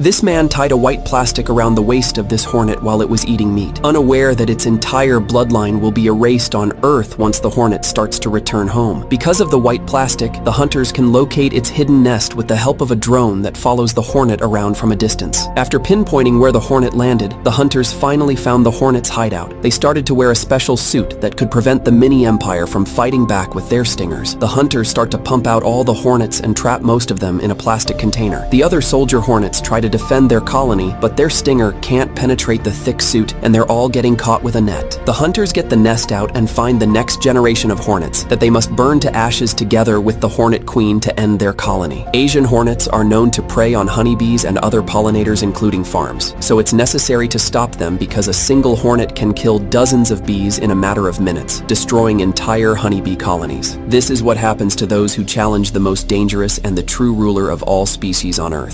This man tied a white plastic around the waist of this hornet while it was eating meat, unaware that its entire bloodline will be erased on Earth once the hornet starts to return home. Because of the white plastic, the hunters can locate its hidden nest with the help of a drone that follows the hornet around from a distance. After pinpointing where the hornet landed, the hunters finally found the hornet's hideout. They started to wear a special suit that could prevent the mini-empire from fighting back with their stingers. The hunters start to pump out all the hornets and trap most of them in a plastic container. The other soldier hornets try to defend their colony, but their stinger can't penetrate the thick suit and they're all getting caught with a net. The hunters get the nest out and find the next generation of hornets that they must burn to ashes together with the hornet queen to end their colony. Asian hornets are known to prey on honeybees and other pollinators including farms, so it's necessary to stop them because a single hornet can kill dozens of bees in a matter of minutes, destroying entire honeybee colonies. This is what happens to those who challenge the most dangerous and the true ruler of all species on Earth.